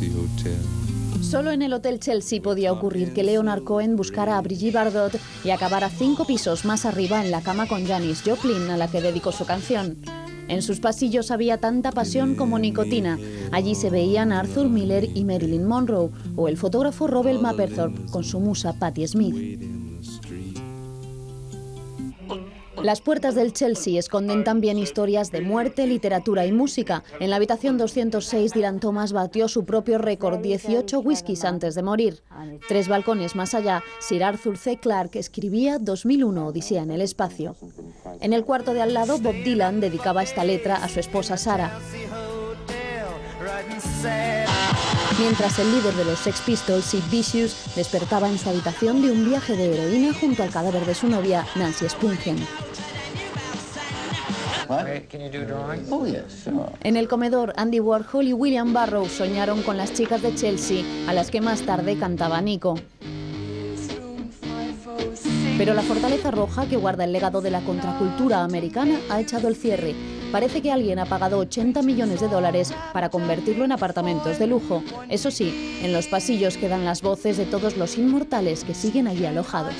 Chelsea. Solo en el Hotel Chelsea podía ocurrir que Leonard Cohen buscara a Brigitte Bardot y acabara cinco pisos más arriba en la cama con Janis Joplin, a la que dedicó su canción. En sus pasillos había tanta pasión como nicotina. Allí se veían Arthur Miller y Marilyn Monroe, o el fotógrafo Robert Mapplethorpe con su musa Patti Smith. Las puertas del Chelsea esconden también historias de muerte, literatura y música. En la habitación 206, Dylan Thomas batió su propio récord, 18 whiskies antes de morir. Tres balcones más allá, Sir Arthur C. Clarke escribía 2001 Odisea en el espacio. En el cuarto de al lado, Bob Dylan dedicaba esta letra a su esposa Sara. Mientras el líder de los Sex Pistols, Sid Vicious, despertaba en su habitación de un viaje de heroína junto al cadáver de su novia, Nancy Spungen. En el comedor, Andy Warhol y William Barrow soñaron con las chicas de Chelsea, a las que más tarde cantaba Nico. Pero la fortaleza roja que guarda el legado de la contracultura americana ha echado el cierre. Parece que alguien ha pagado 80 millones de dólares para convertirlo en apartamentos de lujo. Eso sí, en los pasillos quedan las voces de todos los inmortales que siguen allí alojados.